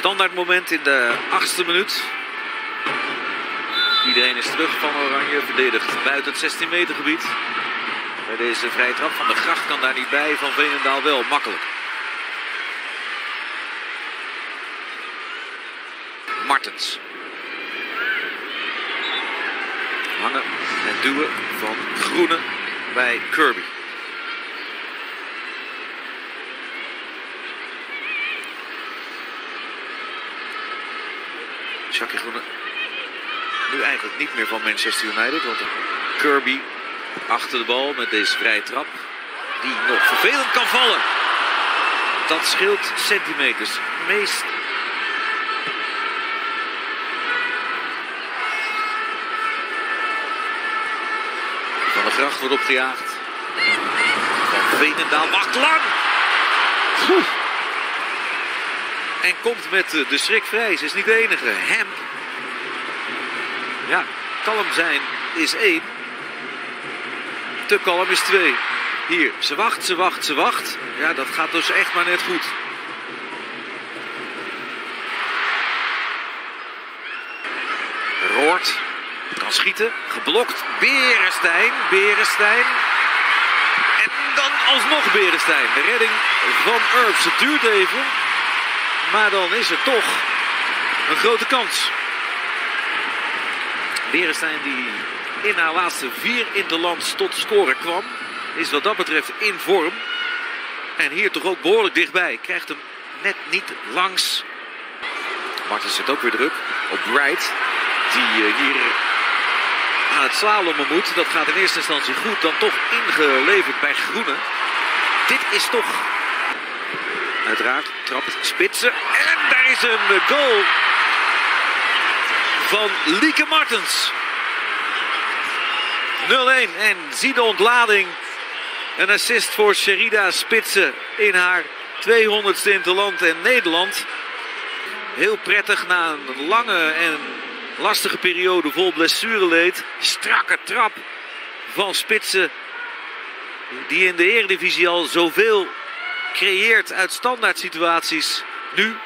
Standaard moment in de achtste minuut. Iedereen is terug van Oranje, verdedigd buiten het 16 meter gebied. Bij deze vrije trap van de gracht kan daar niet bij, van Veenendaal wel makkelijk. Martens. Hangen en duwen van Groene bij Kirby. Nu eigenlijk niet meer van Manchester United. Want Kirby achter de bal met deze vrije trap. Die nog vervelend kan vallen. Dat scheelt centimeters. Meest Van de gracht wordt opgejaagd. Van Veenendaal wacht lang. En komt met de schrik vrij. Ze is niet de enige. Hem. Ja, kalm zijn is één. Te kalm is twee. Hier, ze wacht, ze wacht, ze wacht. Ja, dat gaat dus echt maar net goed. Roort kan schieten. Geblokt. Berenstein. Berenstein. En dan alsnog Berenstein. De redding van Urps. Het duurt even. Maar dan is er toch een grote kans. Berenstein die in haar laatste vier interlands tot scoren kwam. Is wat dat betreft in vorm. En hier toch ook behoorlijk dichtbij. Krijgt hem net niet langs. Martens zit ook weer druk op Wright. Die eh, hier aan het slalommen moet. Dat gaat in eerste instantie goed. Dan toch ingeleverd bij Groene. Dit is toch... Uiteraard trapt spitsen. En daar is een goal van Lieke Martens. 0-1 en zie de ontlading. Een assist voor Sherida Spitsen in haar 200ste interland en Nederland. Heel prettig na een lange en lastige periode vol blessureleed. Strakke trap van Spitsen. Die in de eredivisie al zoveel creëert uit standaard situaties. Nu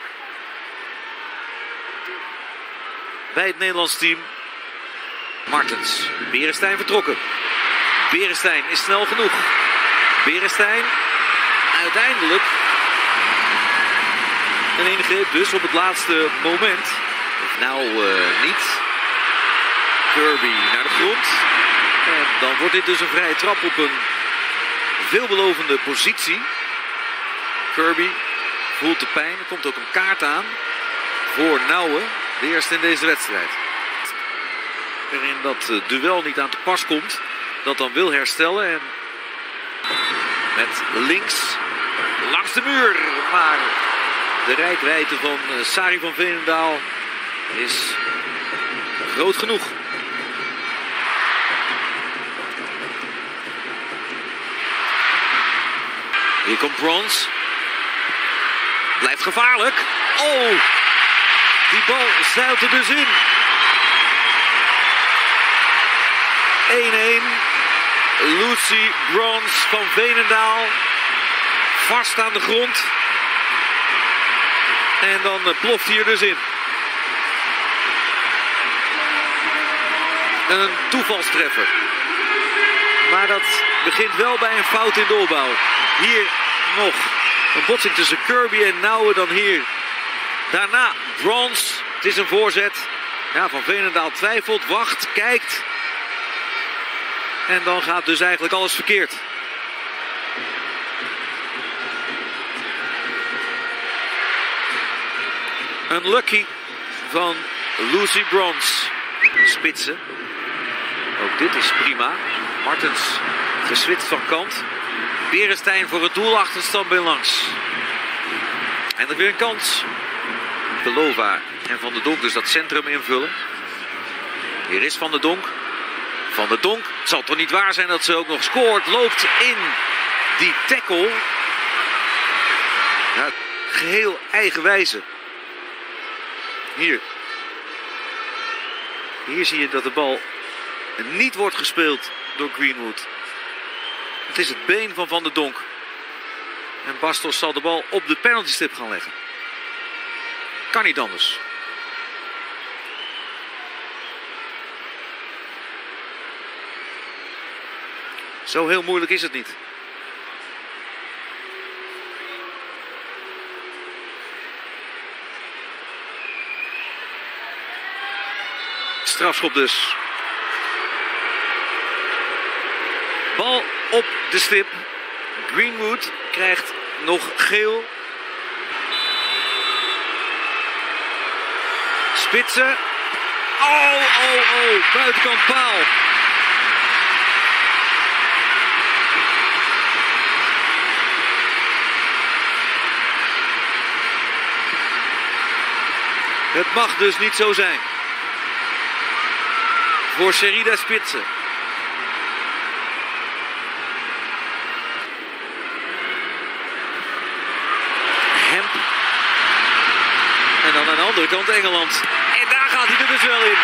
bij het Nederlands team. Martens. Berenstein vertrokken. Berenstein is snel genoeg. Berenstein uiteindelijk een ingreep dus op het laatste moment. Nou uh, niet. Kirby naar de grond. En dan wordt dit dus een vrije trap op een veelbelovende positie. Kirby voelt de pijn. Er komt ook een kaart aan voor Nouwen. De eerste in deze wedstrijd. Waarin dat duel niet aan te pas komt. Dat dan wil herstellen. En met links langs de muur. Maar de rijkwijde van Sari van Veenendaal is groot genoeg. Hier komt Brons. Blijft gevaarlijk. Oh, die bal zeilt er dus in. 1-1. Lucy Brons van Venendaal. Vast aan de grond. En dan ploft hij er dus in. Een toevalstreffer. Maar dat begint wel bij een fout in de opbouw. Hier nog een botsing tussen Kirby en Nouwen. Dan hier Daarna Brons. Het is een voorzet. Ja, van Venendaal twijfelt, wacht, kijkt. En dan gaat dus eigenlijk alles verkeerd. Een lucky van Lucy Brons. Spitsen. Ook dit is prima. Martens geswitst van kant. Berenstein voor het doel achterstand bij langs. En er weer een kans. Belova en Van der Donk dus dat centrum invullen. Hier is Van der Donk. Van der Donk. Het zal toch niet waar zijn dat ze ook nog scoort. Loopt in die tackle. Ja, geheel eigenwijze. Hier. Hier zie je dat de bal niet wordt gespeeld door Greenwood. Het is het been van Van der Donk. En Bastos zal de bal op de penaltystip gaan leggen. Kan niet anders. Zo heel moeilijk is het niet. Strafschop dus. Bal op de stip. Greenwood krijgt nog geel. Spitsen. Oh, oh, oh. Buitenkant paal. Het mag dus niet zo zijn. Voor Sherida Spitsen. Hemp. En dan aan de andere kant Engeland. En daar gaat hij er dus wel in.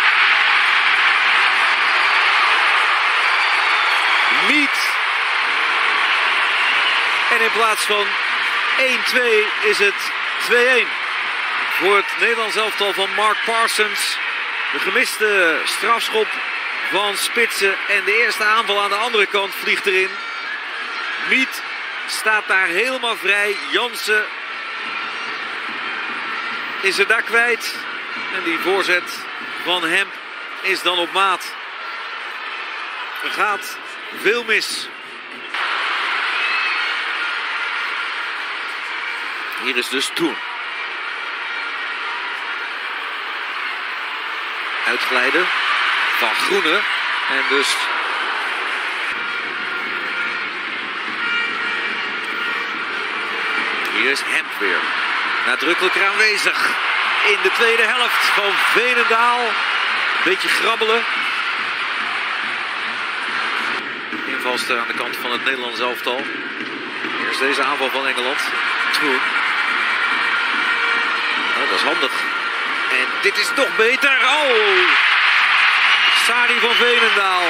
Niet. En in plaats van 1-2 is het 2-1 voor het Nederlands elftal van Mark Parsons. De gemiste strafschop van Spitsen en de eerste aanval aan de andere kant vliegt erin. Miet staat daar helemaal vrij. Jansen is er daar kwijt. En die voorzet van Hemp is dan op maat. Er gaat veel mis. Hier is dus Toen. Uitglijden van Groene. En dus Hier is Hemp weer. Nadrukkelijker aanwezig in de tweede helft van Venendaal. Beetje grabbelen. Invalster aan de kant van het Nederlands elftal. Eerst deze aanval van Engeland. Toen. Oh, dat is handig. En dit is nog beter. Oh! Sari van Venendaal.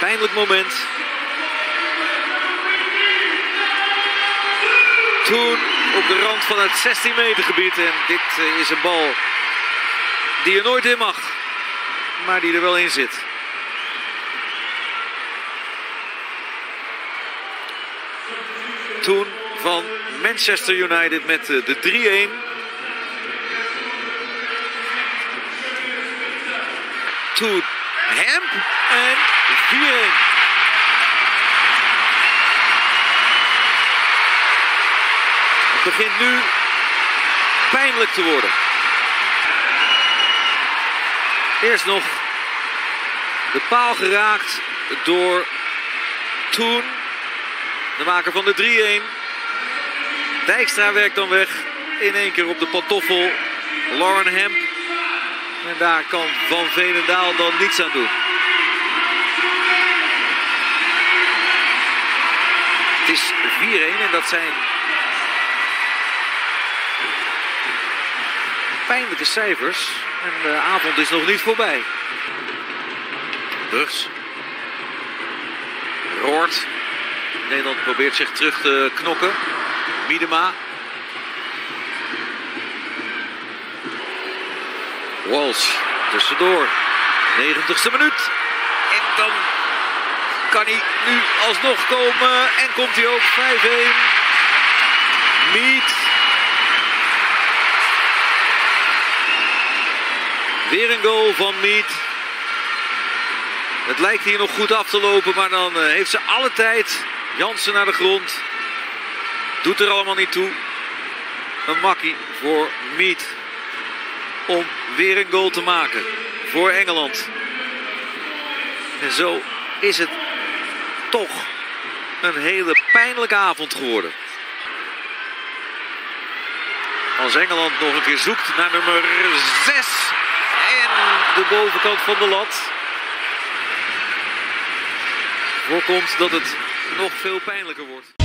Pijnlijk moment. Toen op de rand van het 16 meter gebied. En dit eh, is een bal die er nooit in mag. Maar die er wel in zit. Toen van Manchester United met eh, de 3-1. Toen Hemp en 4-1. Begint nu pijnlijk te worden. Eerst nog de paal geraakt door Toen, de maker van de 3-1. Dijkstra werkt dan weg in één keer op de pantoffel. Lauren Hemp. En daar kan Van Veenendaal dan niets aan doen. Het is 4-1 en dat zijn pijnlijke cijfers. En de avond is nog niet voorbij. Bruggs. Roort. Nederland probeert zich terug te knokken. Miedema. Walsh tussendoor. 90ste minuut. En dan kan hij nu alsnog komen. En komt hij ook 5-1. Meet Weer een goal van Mead. Het lijkt hier nog goed af te lopen, maar dan eh, heeft ze alle tijd. Jansen naar de grond. Doet er allemaal niet toe. Een makkie voor Mead. Om weer een goal te maken voor Engeland. En zo is het toch een hele pijnlijke avond geworden. Als Engeland nog een keer zoekt naar nummer 6 de bovenkant van de lat. Voorkomt dat het nog veel pijnlijker wordt.